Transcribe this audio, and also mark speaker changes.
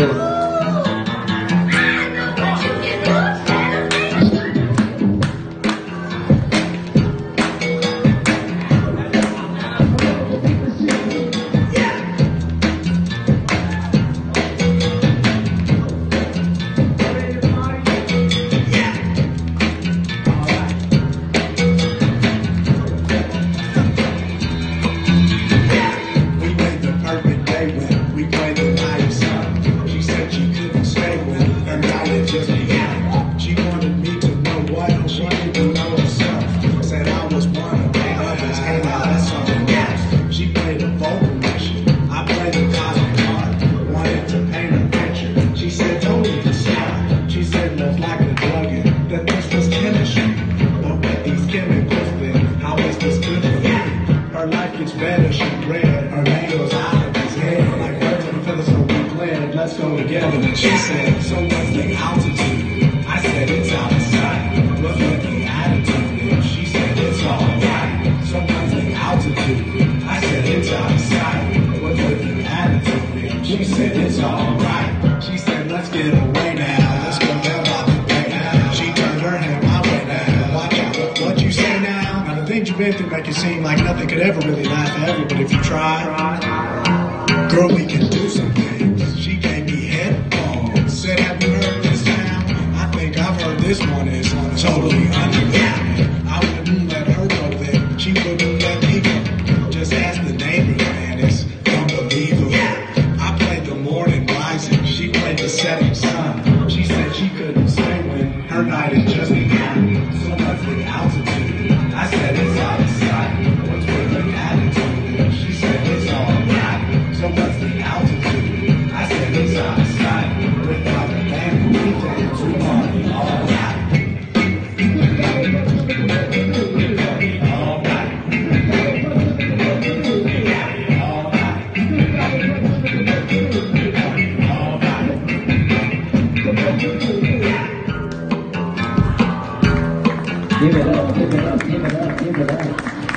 Speaker 1: you.
Speaker 2: Life gets better, she read. Her nails out of his head. Like birds and feathers, so we. Let's go together. And she said, So what's the altitude? I said, It's out of sight. What's with the attitude? And she said, It's alright. So what's the altitude? I said, It's out of sight. What's with the attitude? And she said, It's alright. Through make it seem like nothing could ever really last forever. But if you try, girl, we can do some things. She gave me headphones. Said, Have you heard this sound? I think I've heard this one is totally underground. I wouldn't let her go there. She wouldn't let me go. Just ask the neighbors, man. It's unbelievable. I played the morning rising. She played the setting sun. She said she couldn't stay when her night had just ये बजा ये बजा ये बजा
Speaker 1: ये बजा